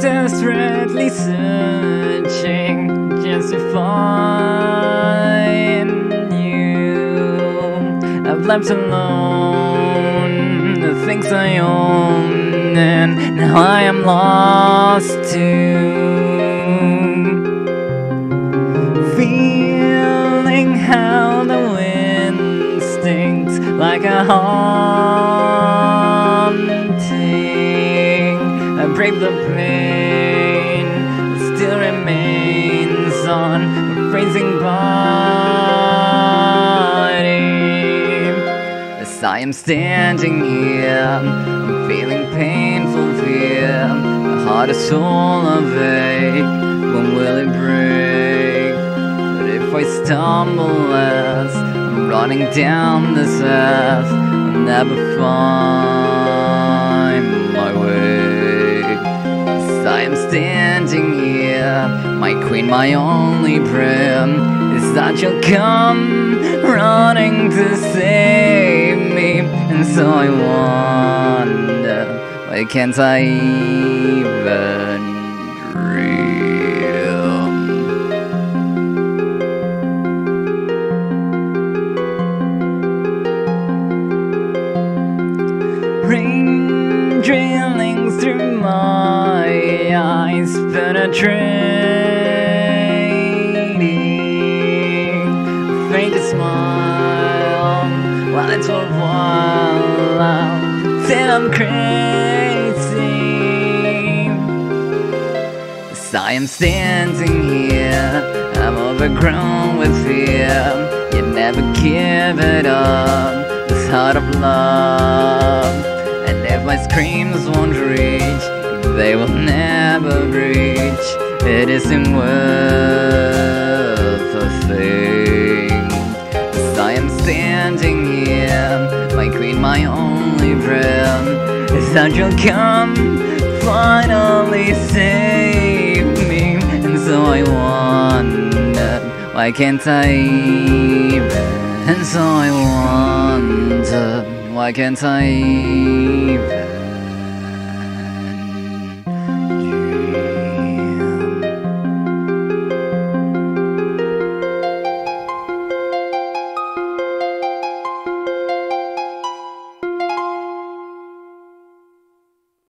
desperately searching just to find you. I've left alone the things I own, and now I am lost too. Feeling how the wind stings like a heart. brave the pain. Freezing body. As I am standing here, I'm feeling painful fear. My heart is full of ache. When will it break? But if I stumble as I'm running down this path, I'll never find my queen, my only prayer is that you'll come running to save me. And so I wonder, why can't I even dream? Rain drilling through my eyes, penetrating. It's worthwhile. Then I'm crazy. As I am standing here, I'm overgrown with fear. You never give it up, this heart of love. And if my screams won't reach, they will never reach. It isn't worth a thing. Standing that you'll come, finally save me. And so I wonder, why can't I even? And so I wonder, why can't I even?